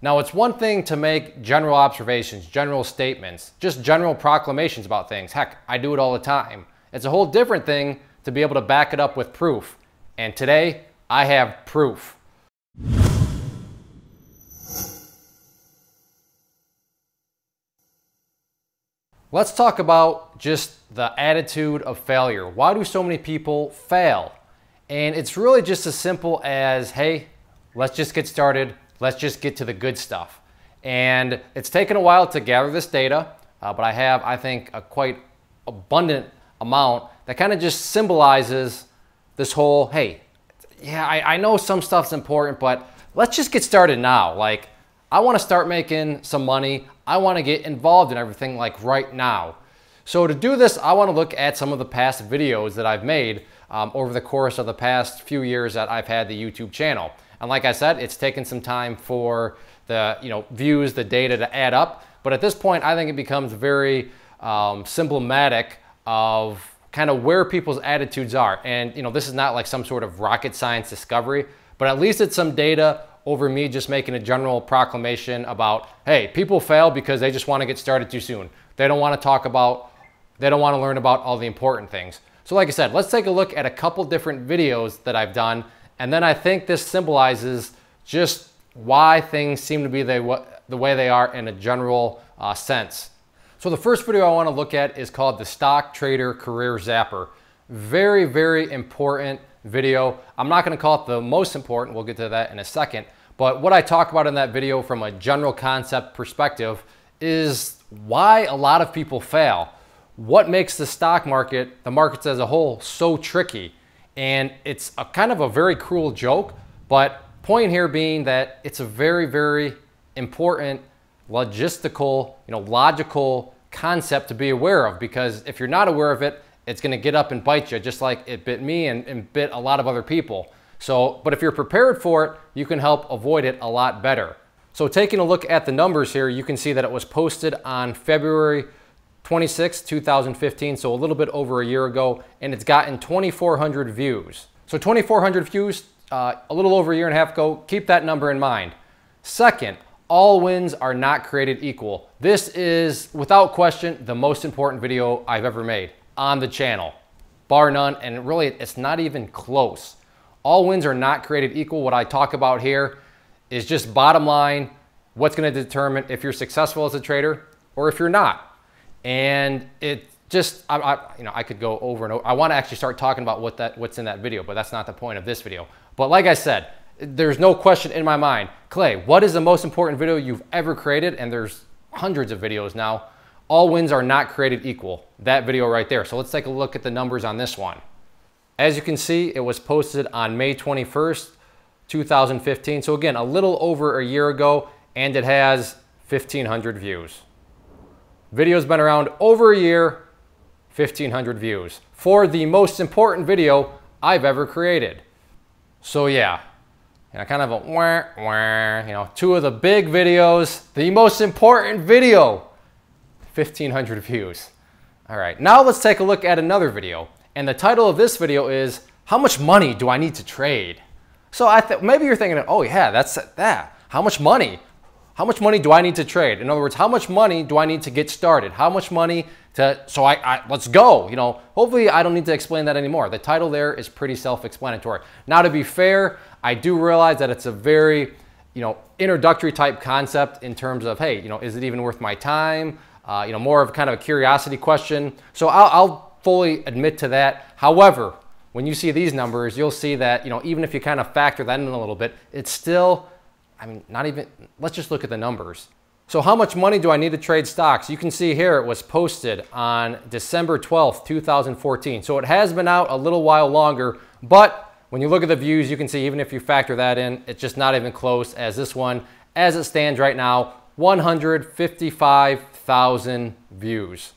Now, it's one thing to make general observations, general statements, just general proclamations about things. Heck, I do it all the time. It's a whole different thing to be able to back it up with proof. And today, I have proof. Let's talk about just the attitude of failure. Why do so many people fail? And it's really just as simple as hey, let's just get started, let's just get to the good stuff. And it's taken a while to gather this data, uh, but I have, I think, a quite abundant amount that kind of just symbolizes this whole hey, yeah, I, I know some stuff's important, but let's just get started now. Like, I want to start making some money. I want to get involved in everything like right now. So to do this, I want to look at some of the past videos that I've made um, over the course of the past few years that I've had the YouTube channel. And like I said, it's taken some time for the you know views, the data to add up. But at this point, I think it becomes very um, symptomatic of kind of where people's attitudes are. And you know, this is not like some sort of rocket science discovery, but at least it's some data over me just making a general proclamation about, hey, people fail because they just want to get started too soon. They don't want to talk about, they don't want to learn about all the important things. So like I said, let's take a look at a couple different videos that I've done. And then I think this symbolizes just why things seem to be the, the way they are in a general uh, sense. So the first video I want to look at is called the Stock Trader Career Zapper. Very, very important video. I'm not going to call it the most important. We'll get to that in a second. But what I talk about in that video from a general concept perspective is why a lot of people fail. What makes the stock market, the markets as a whole, so tricky? And it's a kind of a very cruel joke, but point here being that it's a very, very important logistical, you know, logical concept to be aware of because if you're not aware of it, it's going to get up and bite you just like it bit me and, and bit a lot of other people. So, but if you're prepared for it, you can help avoid it a lot better. So taking a look at the numbers here, you can see that it was posted on February 26, 2015, so a little bit over a year ago, and it's gotten 2,400 views. So 2,400 views uh, a little over a year and a half ago, keep that number in mind. Second, all wins are not created equal. This is, without question, the most important video I've ever made on the channel, bar none, and really it's not even close. All wins are not created equal. What I talk about here is just bottom line, what's going to determine if you're successful as a trader or if you're not. And it just, I, I, you know, I could go over and over. I want to actually start talking about what that, what's in that video, but that's not the point of this video. But like I said, there's no question in my mind. Clay, what is the most important video you've ever created? And there's hundreds of videos now. All wins are not created equal. That video right there. So let's take a look at the numbers on this one. As you can see, it was posted on May 21st, 2015. So again, a little over a year ago, and it has 1,500 views. Video's been around over a year, 1,500 views for the most important video I've ever created. So yeah, know, kind of a wah, wah, you know, two of the big videos, the most important video, 1,500 views. All right, now let's take a look at another video. And the title of this video is, how much money do I need to trade? So I th maybe you're thinking, oh yeah, that's that. How much money? How much money do I need to trade? In other words, how much money do I need to get started? How much money to, so I, I let's go. You know, hopefully I don't need to explain that anymore. The title there is pretty self-explanatory. Now to be fair, I do realize that it's a very, you know, introductory type concept in terms of, hey, you know, is it even worth my time? Uh, you know, more of kind of a curiosity question. So I'll, I'll fully admit to that. However, when you see these numbers, you'll see that, you know, even if you kind of factor that in a little bit, it's still, I mean, not even, let's just look at the numbers. So how much money do I need to trade stocks? You can see here it was posted on December 12th, 2014. So it has been out a little while longer, but when you look at the views, you can see even if you factor that in, it's just not even close as this one, as it stands right now, 155,000 views.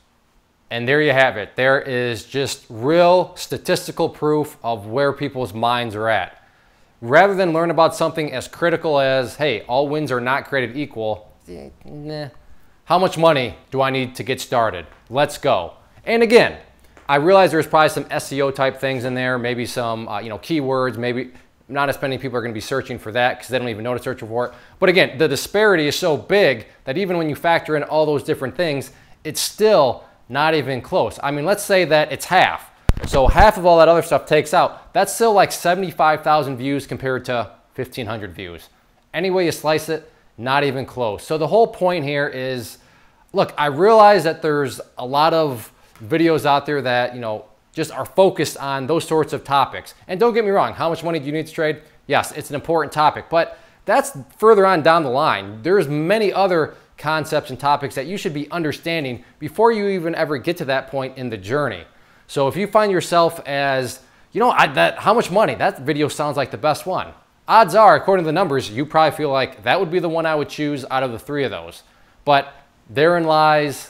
And there you have it. There is just real statistical proof of where people's minds are at. Rather than learn about something as critical as, hey, all wins are not created equal, nah. how much money do I need to get started? Let's go. And again, I realize there's probably some SEO type things in there, maybe some uh, you know keywords, maybe not as many people are going to be searching for that because they don't even know to search for it. But again, the disparity is so big that even when you factor in all those different things, it's still not even close. I mean, let's say that it's half. So half of all that other stuff takes out. That's still like 75,000 views compared to 1,500 views. Any way you slice it, not even close. So the whole point here is, look, I realize that there's a lot of videos out there that, you know, just are focused on those sorts of topics. And don't get me wrong, how much money do you need to trade? Yes, it's an important topic, but that's further on down the line. There's many other concepts and topics that you should be understanding before you even ever get to that point in the journey. So if you find yourself as, you know, I, that how much money? That video sounds like the best one. Odds are, according to the numbers, you probably feel like that would be the one I would choose out of the three of those. But therein lies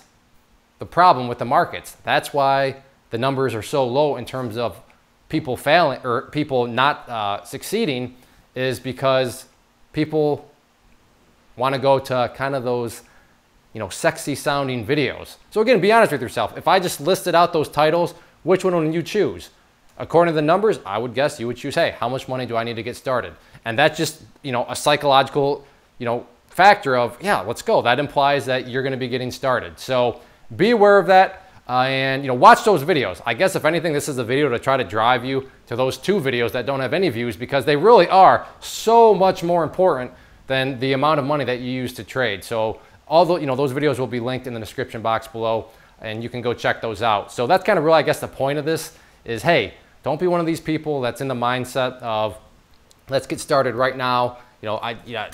the problem with the markets. That's why the numbers are so low in terms of people failing or people not uh, succeeding is because people want to go to kind of those you know sexy sounding videos so again be honest with yourself if i just listed out those titles which one would you choose? According to the numbers i would guess you would choose hey how much money do i need to get started? And that's just you know a psychological you know factor of yeah let's go. That implies that you're going to be getting started. So be aware of that uh, and you know, watch those videos. I guess if anything, this is a video to try to drive you to those two videos that don't have any views because they really are so much more important than the amount of money that you use to trade. So the, you know, those videos will be linked in the description box below and you can go check those out. So that's kind of really, I guess, the point of this is, hey, don't be one of these people that's in the mindset of let's get started right now. You know, I yeah,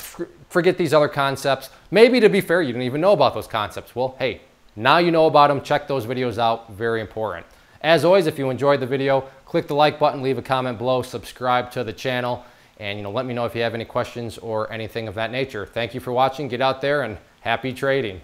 forget these other concepts. Maybe to be fair, you didn't even know about those concepts. Well, hey, now you know about them. Check those videos out. Very important. As always, if you enjoyed the video, click the like button, leave a comment below, subscribe to the channel, and you know, let me know if you have any questions or anything of that nature. Thank you for watching. Get out there and happy trading.